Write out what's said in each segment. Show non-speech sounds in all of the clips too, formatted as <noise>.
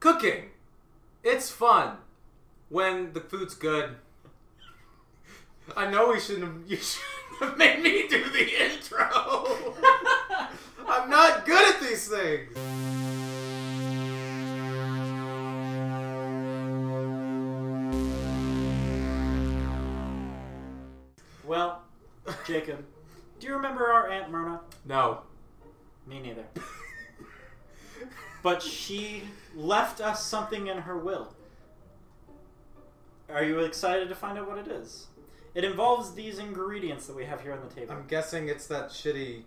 cooking. It's fun when the food's good. I know we shouldn't have. You <laughs> shouldn't have made me do the intro. <laughs> I'm not good at these things. Well, Jacob, do you remember our Aunt Myrna? No. Me neither. <laughs> but she left us something in her will. Are you excited to find out what it is? It involves these ingredients that we have here on the table. I'm guessing it's that shitty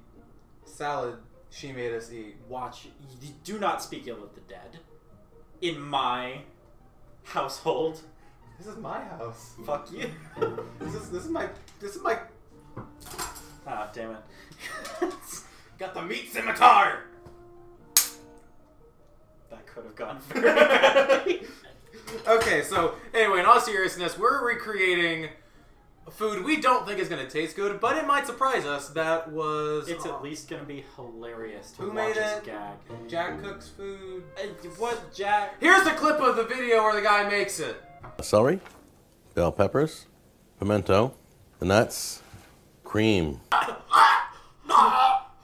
salad she made us eat. Watch. You do not speak ill of the dead. In my household. This is my house. Fuck you. <laughs> This is this is my this is my Ah, damn it. <laughs> got the meat scimitar. That could have gone very <laughs> Okay, so anyway, in all seriousness, we're recreating food we don't think is going to taste good, but it might surprise us. That was It's uh, at least gonna be hilarious to Who watch made us it? gag. Jack Cook's food. Uh, What, Jack? Here's a clip of the video where the guy makes it. celery, bell peppers, pimento, the nuts, cream. <laughs>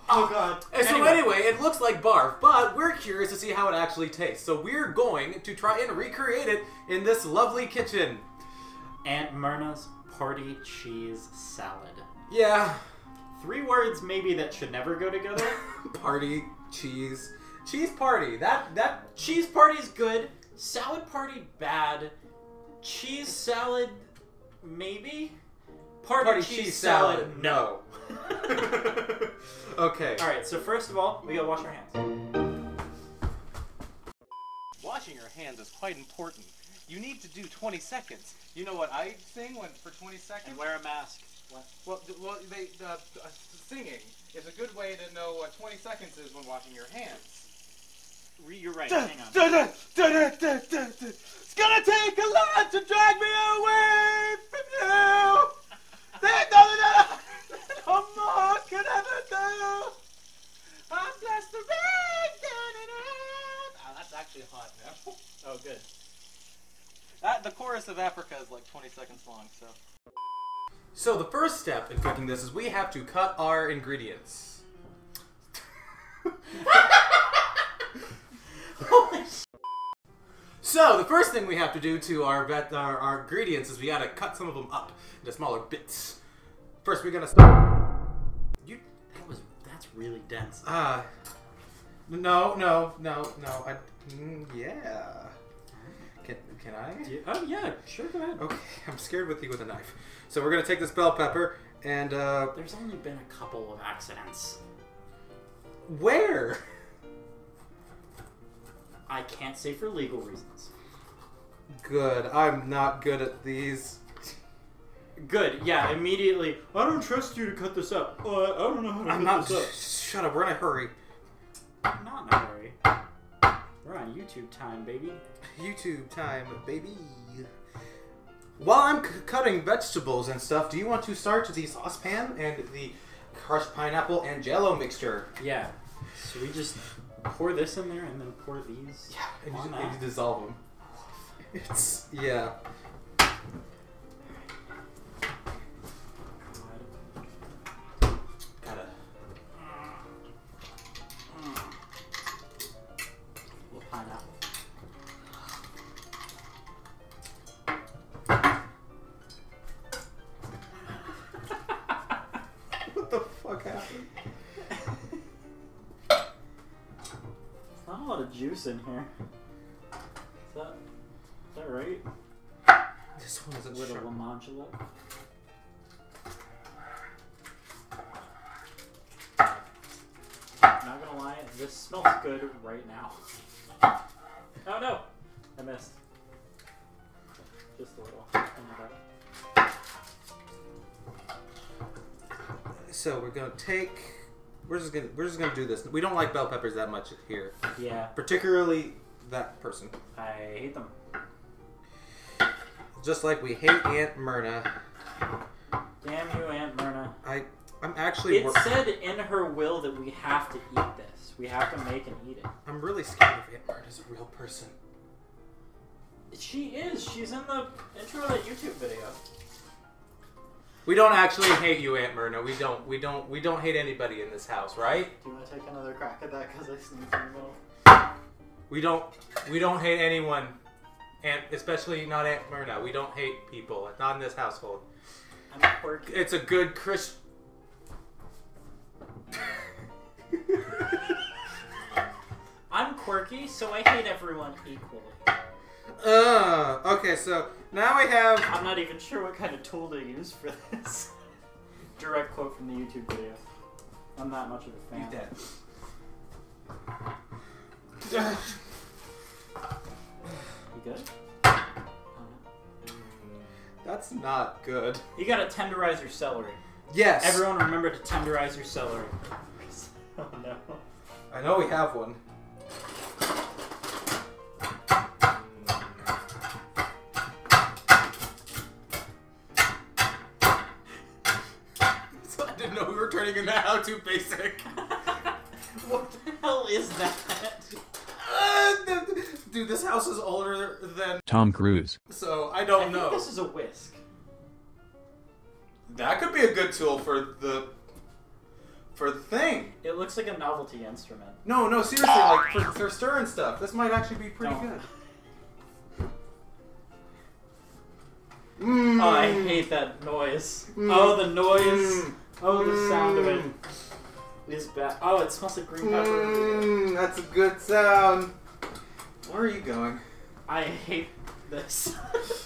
Oh god. And so anyway, it looks like barf, but we're curious to see how it actually tastes. So we're going to try and recreate it in this lovely kitchen. Aunt Myrna's party cheese salad. Yeah, Three words maybe that should never go together. <laughs> party cheese, cheese party. That that cheese party's good. Salad party bad. Cheese salad maybe. Party, party cheese, salad, no. <laughs> okay. All right. So first of all, we gotta wash our hands. Washing your hands is quite important. You need to do 20 seconds. You know what I sing when for 20 seconds? And wear a mask. What? Well, th- well, they, uh, uh, singing is a good way to know what 20 seconds is when washing your hands. You're right. Hang on. It's gonna take a lot to drag me away from you. Oh, <laughs> that's actually hot now. Oh, good. That, the chorus of Africa is like 20 seconds long, so. So the first step in cooking this is we have to cut our ingredients. <laughs> <laughs> So the first thing we have to do to our vet, our, our ingredients is we gotta cut some of them up into smaller bits. First, we're gonna start. You, That was. That's really dense. uh, no, no, no, no. I, mm, yeah. Can can I? You- oh yeah. Sure. Go ahead. Okay, <laughs> I'm scared with you with a knife. So we're gonna take this bell pepper and uh, There's only been a couple of accidents. where? I can't say for legal reasons. Good. I'm not good at these. Good. Yeah. Immediately. I don't trust you to cut this up. Uh, I don't know how to I'm cut not. this <laughs> Shut up. We're in a hurry. up. Not in a hurry. We're on YouTube time, baby. YouTube time, baby. While I'm c- cutting vegetables and stuff, do you want to start the saucepan and the crushed pineapple and jello mixture? Yeah. So we just pour this in there and then pour these. Yeah, and you, on just, and that. you dissolve them. It's yeah. Gotta. Little pineapple. <laughs> What the fuck happened? Juice in here. Is that, is that right? This one isn't Little sharp. lamangela. Not gonna lie, this smells good right now. <laughs> Oh no! I missed. Just a little. So we're gonna take. We're just gonna we're just gonna do this. We don't like bell peppers that much here, Yeah, particularly that person. I hate them. Just like we hate Aunt Myrna. Damn you, Aunt Myrna. I I'm actually It wor- said in her will that we have to eat this. We have to make and eat it. I'm really scared of Aunt Myrna's a real person. She is. She's in the intro of that YouTube video. We don't actually hate you, Aunt Myrna. We don't. We don't. We don't hate anybody in this house, right? Do you want to take another crack at that? Because I sneezed in the middle. We don't. We don't hate anyone, and especially not Aunt Myrna. We don't hate people. Not in this household. I'm quirky. It's a good Chris. <laughs> I'm quirky, so I hate everyone equally. Uh. Okay. So now we have. I'm not even sure what kind of tool to use for this. <laughs> Direct quote from the YouTube video. I'm not much of a fan. dead. You good? That's not good. You gotta tenderize your celery. Yes. Everyone remember to tenderize your celery. <laughs> oh no. I know we have one. Into how to basic. <laughs> what the hell is that? Uh, <laughs> dude, this house is older than Tom Cruise. so I I don't think know. this is a whisk. That could be a good tool for the for the thing. It looks like a novelty instrument. No, no, seriously, like for, for stirring stuff. This might actually be pretty No. good. Mm. Oh, I hate that noise. Oh, the noise. Mm. Oh, the sound of it is bad. Oh, it smells like green pepper. Mm, that's a good sound. Where are you going? I hate this. <laughs>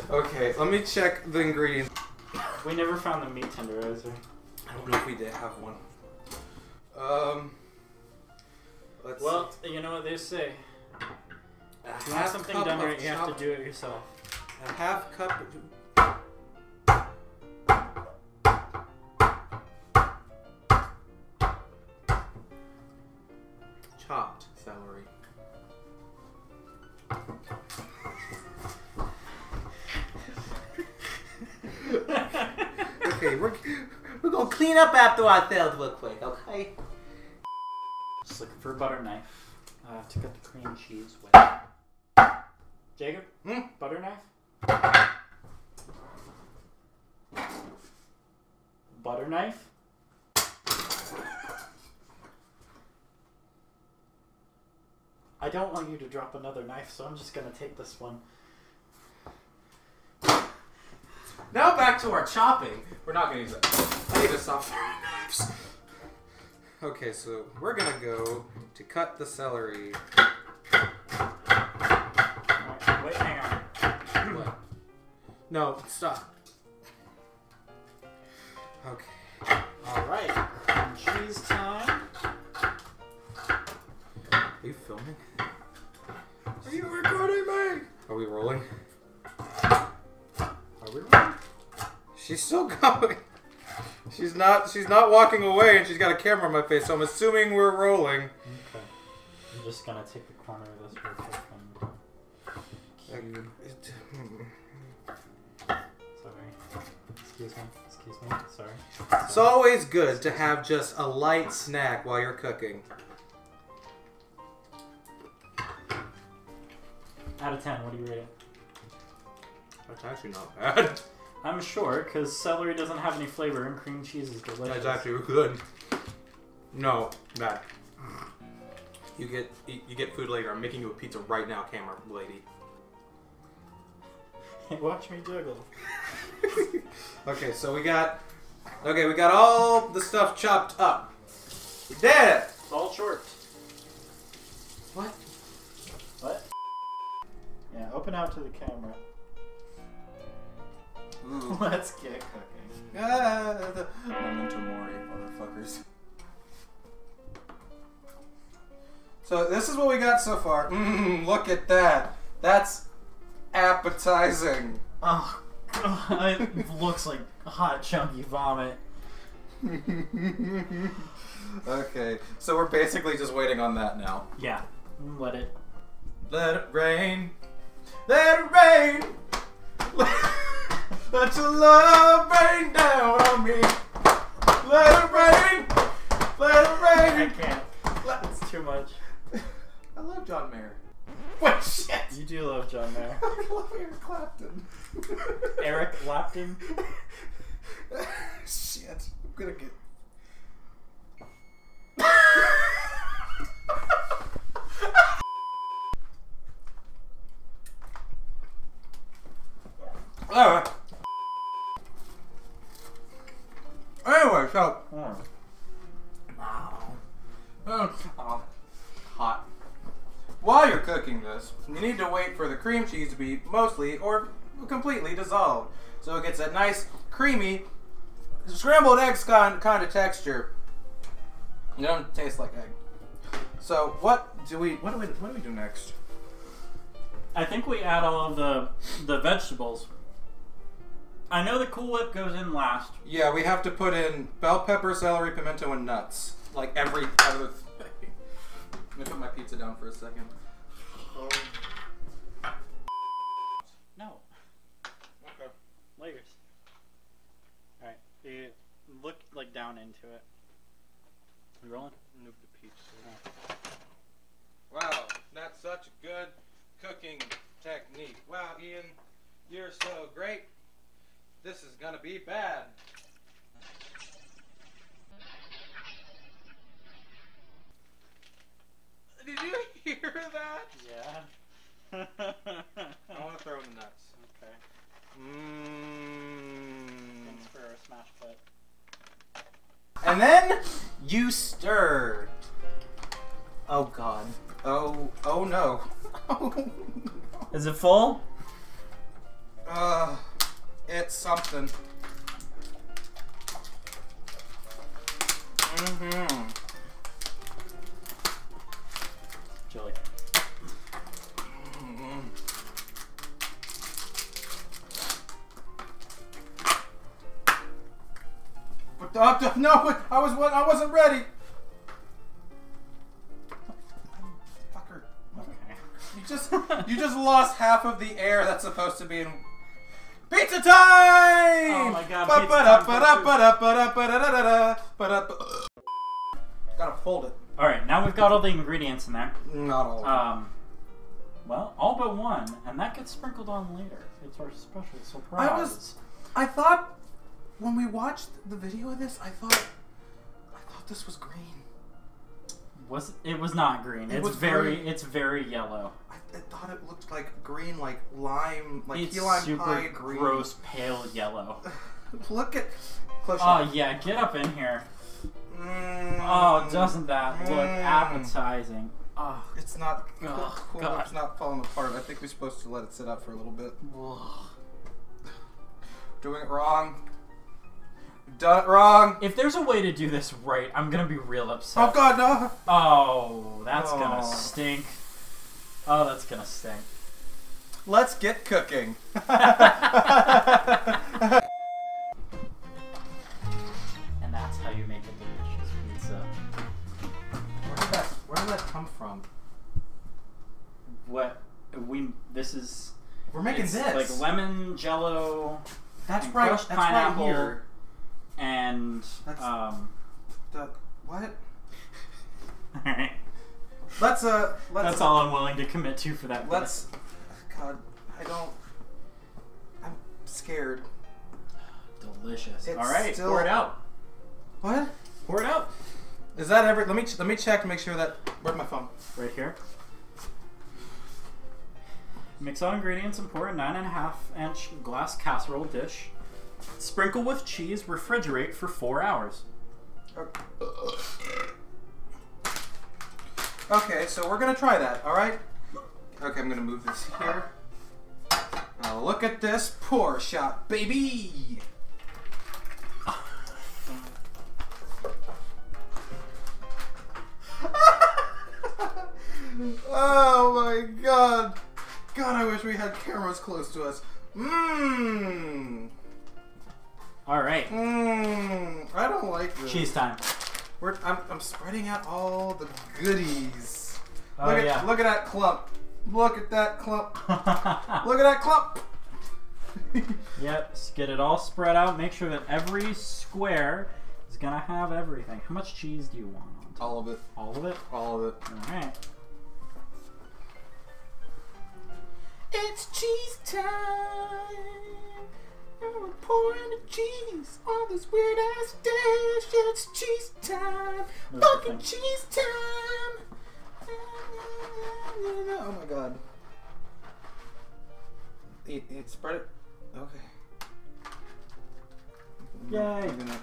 Okay, let me check the ingredients. we never found the meat tenderizer. I don't know if we did have one. Um. Let's Well, you know what they say. If you want something done right, you have to do it yourself. A half cup. Clean up after I failed real quick, okay? Just looking for a butter knife uh, to cut the cream cheese with. Jacob, Hmm? butter knife. Butter knife. I don't want you to drop another knife, so I'm just gonna take this one. Now back to our chopping. We're not gonna use that. I need a soft knives. Okay, so we're gonna go to cut the celery. Alright, Wait, hang on. What? No, stop. Okay. All right, cream cheese time. Are you filming? Are you recording me? Are we rolling? She's still <laughs> going. She's not. She's not walking away, and she's got a camera on my face. So I'm assuming we're rolling. Okay. I'm just gonna take the corner of this real quick and. Sorry. Excuse me. Excuse me. Sorry. It's always good to have just a light snack while you're cooking. Out of ten, what do you rate it? That's actually not bad. <laughs> I'm sure, because celery doesn't have any flavor and cream cheese is delicious. That's actually good. No, bad. You get you get food later. I'm making you a pizza right now, camera lady. <laughs> Watch me juggle. <laughs> okay, so we got okay, we got all the stuff chopped up. Did. It's all short. What? What? Yeah, open out to the camera. <laughs> Let's get cooking. Ah, Memento mori, motherfuckers. So this is what we got so far. Mmm, look at that. That's appetizing. Oh, God, it looks like hot chunky vomit. <laughs> okay, so we're basically just waiting on that now. Yeah, let it. Let it rain. Let it rain. Let <laughs> your love rain down on me. Let it rain. Let it rain. I can't. It's too much. <laughs> I love John Mayer. What shit. You do love John Mayer. <laughs> I love Eric Clapton. Eric Clapton. <laughs> shit. I'm gonna get. Alright. Anyway, so. Oh. Oh, hot. While you're cooking this, you need to wait for the cream cheese to be mostly or completely dissolved. So it gets a nice, creamy, scrambled eggs kind, kind of texture. It doesn't taste like egg. So what do we what do we what do we do next? I think we add all of the the vegetables. I know the Cool Whip goes in last. Yeah, we have to put in bell pepper, celery, pimento, and nuts. Like every other thing. Let me put my pizza down for a second. No. Okay. Layers. Alright. You look like down into it. You rolling? Move the pizza. Wow, that's such a good cooking technique. Wow, Ian, you're so great. This is gonna be bad. Did you <laughs> hear that? Yeah. <laughs> I want to throw in the nuts. okay. Mmm. Thanks for a smash cut. And then you stir. Oh god. Oh, oh no. Oh, <laughs> Is it full? uh, it's something. Mm-hmm. Uh, no, I was I wasn't ready. Fucker. Okay. You just you just lost half of the air that's supposed to be in pizza time. Oh my God, pizza time. Gotta fold it. Alright, now we've got all the ingredients in there. Not all. Um, well, all but one, and that gets sprinkled on later. It's our special surprise. I was- I thought when we watched the video of this, I thought I thought this was green. Was it was not green. It it's was very green. it's very yellow. I, I thought it looked like green, like lime, like it's key lime super pie green. gross pale yellow. <laughs> Look at. Close Oh yeah, get up in here. Mm. Oh, doesn't that look Mm. appetizing? Oh, It's not. Oh, cool. God. It's not falling apart. I think we're supposed to let it sit out for a little bit. Doing it wrong. We've done it wrong. if there's a way to do this right, I'm gonna be real upset. Oh God, no! Oh, that's gonna Oh. stink. Oh, that's gonna stink. Let's get cooking. <laughs> And that's how you make a delicious pizza. Where did that? Where did that come from? What we this is We're making it's this. like lemon jello that's and right. That's pineapple right here. And That's- um The, what? <laughs> alright. Let's uh. Let's, That's all I'm willing to commit to for that. Let's. God, I don't. I'm scared. delicious. It's Alright, still- pour it out. What? Pour it out. Is that ever? Let me let me check to make sure that. Where's my phone? Right here. Mix all ingredients and pour a nine and a half inch glass casserole dish. Sprinkle with cheese. Refrigerate for four hours. Okay, so we're gonna try that. All right. Okay, I'm gonna move this here. Now look at this pour shot, baby. <laughs> oh my god. God, I wish we had cameras close to us. Mmm. All right. Mmm. I don't like this. Cheese time. We're, I'm, I'm spreading out all the goodies. Oh look at yeah. look at that clump. Look at that clump. <laughs> Look at that clump. <laughs> Yep, get it all spread out. Make sure that every square is gonna have everything. How much cheese do you want all of it. All of it? All of it. Alright. It's cheese time. And we're pouring the cheese on this weird ass dish. It's cheese time. Move Fucking thing. cheese time. Oh my god. Eat, eat, spread it. Okay. Yay. I'm gonna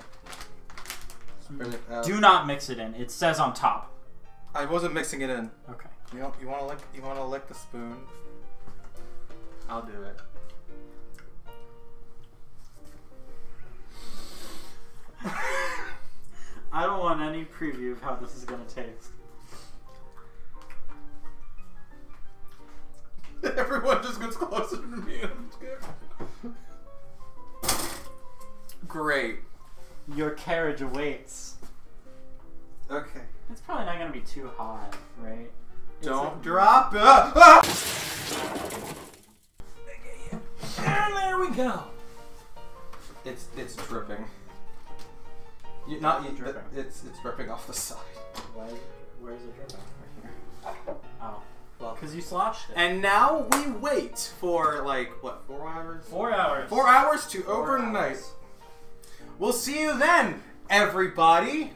spread it out. Do not mix it in. It says on top. I wasn't mixing it in. Okay. You don't, you want to lick you want to lick the spoon? I'll do it. Don't any preview of how this is gonna taste. <laughs> Everyone just gets closer to me. I'm. Great. Your carriage awaits. Okay. It's probably not gonna be too hot, right? Don't a- drop it. Ah! And there we go. It's it's dripping. You, not you, Dripping. It's it's dripping off the side. Why? Where's it dripping? Right here. Oh. Well, because you sloshed it. And now we wait for like what four hours? Four hours. Four hours to Four overnight. hours. We'll see you then, everybody.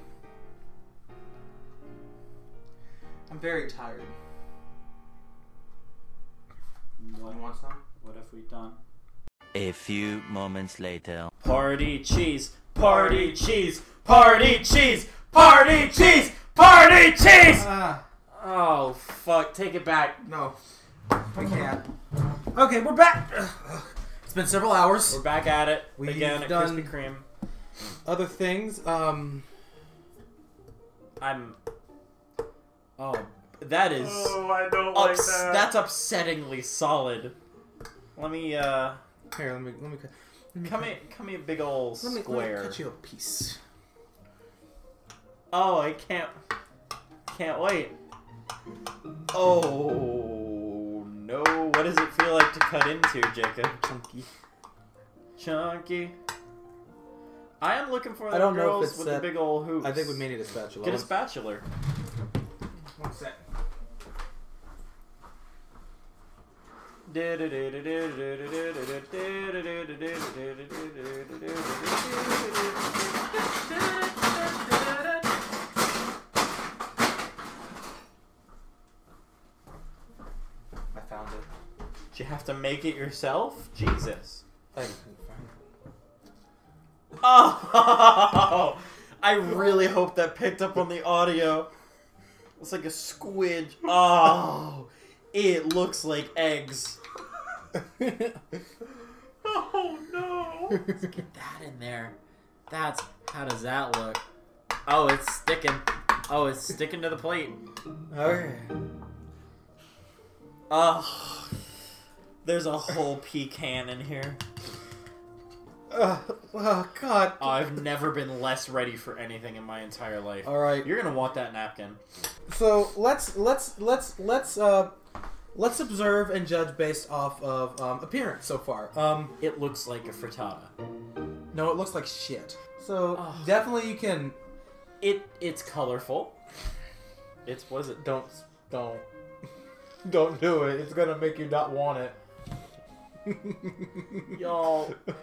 I'm very tired. What, You want some? what have we done? A few moments later. Party cheese, party cheese, party cheese, party cheese, party cheese! Ah, Oh, fuck. Take it back. no, we can't. Okay, we're back. It's been several hours. We're back at it We've again at done- Krispy Kreme. Other things. Um. I'm. Oh, that is. Oh, I don't ups- That's upsettingly solid. Let me, uh. Here, let me let me cut- let me Come cut- here, come here, big ol' Let me, let me cut you a piece. Oh, I can't. Can't wait. Oh no! What does it feel like to cut into, Jacob? Chunky. Chunky. I am looking for I the don't know if girls it's with that- the big old hoops. I think we may need a spatula. get a spatula. One sec. I found it. Did you have to make it yourself? Jesus. I couldn't find it. Oh! <laughs> I really hope that picked up on the audio. It's like a squid. Oh! It looks like eggs. Oh no! Let's get that in there. That's how does that look? Oh, it's sticking. Oh, it's sticking to the plate. Okay. Oh, there's a whole pecan in here. Uh, oh God. I've never been less ready for anything in my entire life. All right. You're gonna want that napkin. So let's let's let's let's uh let's observe and judge based off of um, appearance so far. Um, It looks like a frittata. no, it looks like shit. So Ugh. definitely you can It it's colorful. It's what is it? don't don't <laughs> don't do it. It's gonna make you not want it. <laughs> Y'all, <laughs>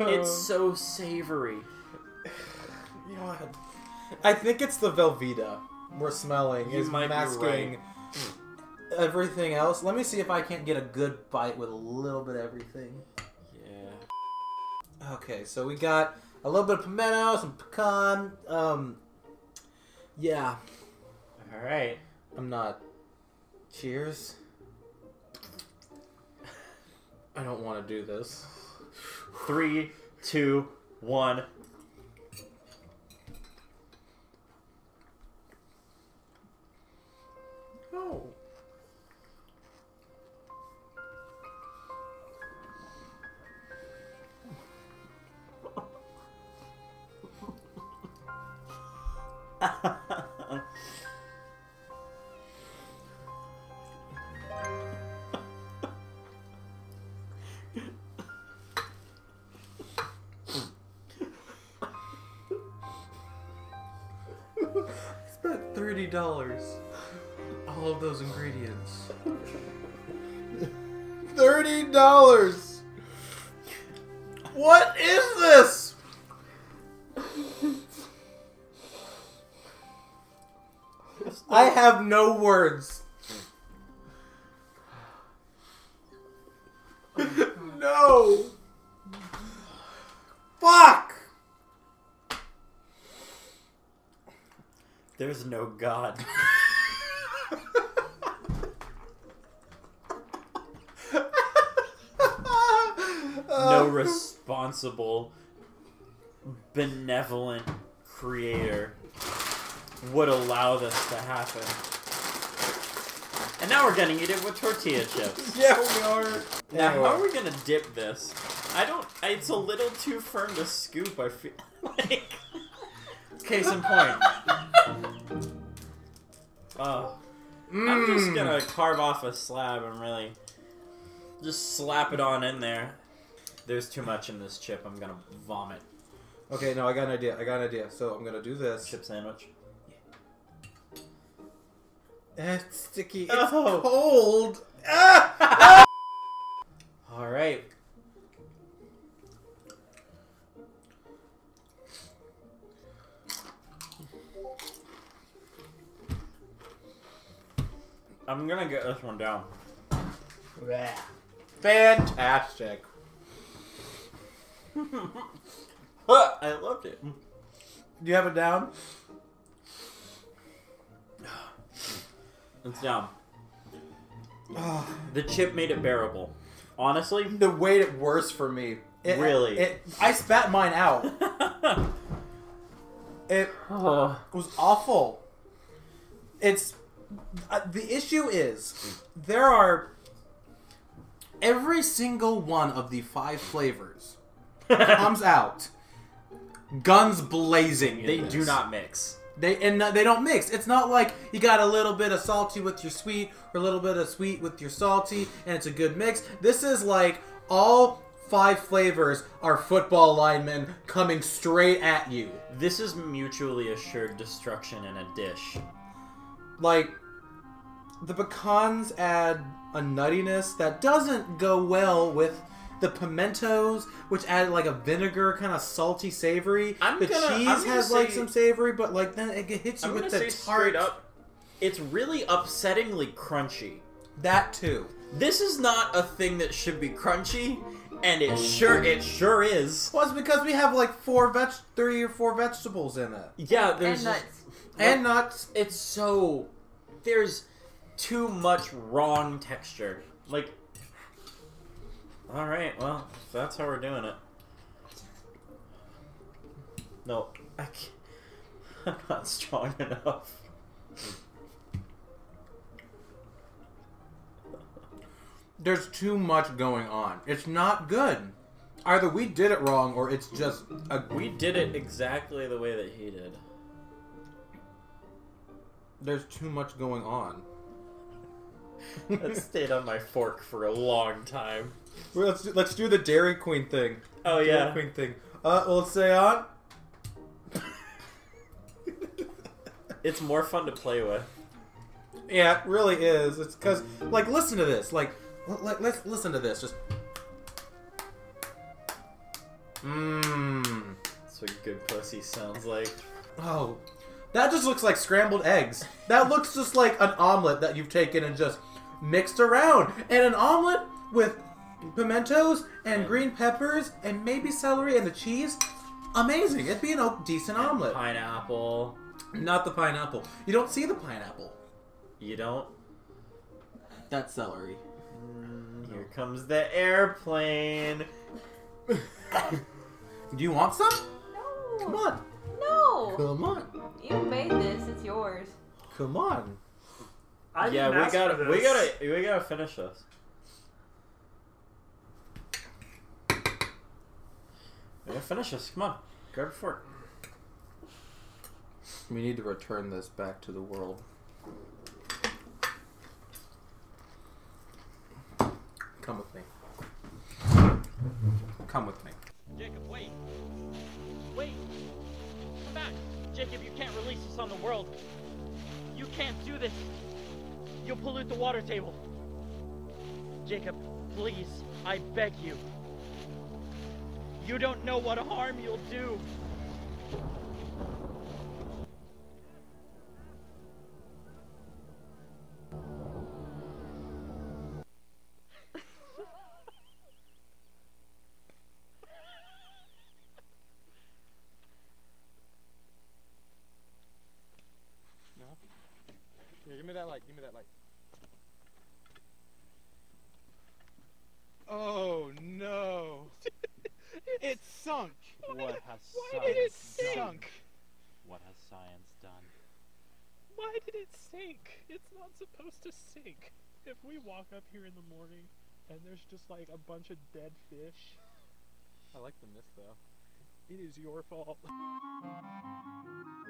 it's so savory. God. I think it's the Velveeta we're smelling You is masking everything else. Let me see if I can't get a good bite with a little bit of everything. Yeah. Okay, so we got a little bit of pimento, some pecan. Um, yeah, All right. I'm not. Cheers. I don't want to do this. Three, two, one. Spent thirty dollars. All of those ingredients. Thirty dollars. What is this? I have no words. <laughs> no. Fuck. There's no God. no <laughs> responsible, benevolent creator would allow this to happen. And now we're gonna eat it with tortilla chips. <laughs> yeah, we are. Now, how are we gonna dip this? I don't. It's a little too firm to scoop. I feel <laughs> like. Case in point. Oh, <laughs> I'm just mm. gonna carve off a slab and really just slap it on in there. There's too much in this chip. I'm gonna vomit. Okay, no, I got an idea. I got an idea. So I'm gonna do this. Chip sandwich. It's sticky. It's Oh. cold. Ah! <laughs> All right. I'm gonna get this one down. Fantastic. <laughs> I loved it. Do you have it down? It's down. The chip made it bearable. Honestly, The weight it worse for me. It, Really? It, I spat mine out. <laughs> It oh, was awful. It's uh, the issue is there are every single one of the five flavors <laughs> comes out guns blazing. in they this. do not mix. They and they don't mix. It's not like you got a little bit of salty with your sweet or a little bit of sweet with your salty, and it's a good mix. This is like all five flavors are football linemen coming straight at you. This is mutually assured destruction in a dish. Like the pecans add a nuttiness that doesn't go well with the pimentos, which add like a vinegar kind of salty savory. I'm the gonna- cheese I'm gonna has like some savory, but like then it hits you I'm with gonna the say tart. straight up, it's really upsettingly crunchy. That too. This is not a thing that should be crunchy, and it sure it sure is. Well, it's because we have like four veg, three or four vegetables in it, Yeah, there's and nuts. and nuts. it's so there's too much wrong texture. Like, all right, well, that's how we're doing it. No, I can't. <laughs> I'm not strong enough. There's too much going on. It's not good. Either we did it wrong, or it's just a. We did it exactly the way that he did. There's too much going on. <laughs> That stayed on my fork for a long time. Well, let's do, let's do the Dairy Queen thing. Oh Dairy yeah. Queen thing. Uh, well, let's say on. It's more fun to play with. Yeah, it really is. It's because, like, listen to this. Like, like, let's listen to this. Just. Mmm. That's what good pussy sounds like. Oh, that just looks like scrambled eggs. That looks just like an omelet that you've taken and just mixed around. And an omelet with pimentos and green peppers and maybe celery and the cheese. Amazing. It'd be an o- decent omelet. Pineapple. Not the pineapple. You don't see the pineapple. You don't. That's celery. Mm, here comes the airplane. <laughs> Do you want some? No. Come on. No. Come on. You made this. It's yours. Come on. I yeah, we gotta, we gotta, we gotta finish this. We gotta finish this. Come on, grab a fork. We need to return this back to the world. Come with me. Come with me. Jacob, wait. Wait. Come back. Jacob, you can't release this on the world. You can't do this. You'll pollute the water table. Jacob, Please, I beg you. You don't know what harm you'll do. Here, give me that light. Give me that light. Oh no! It sunk. What has Why did it done? sunk? What has science done? Why did it sink? It's not supposed to sink. If we walk up here in the morning and there's just like a bunch of dead fish, I like the mist though. it is your fault. <laughs>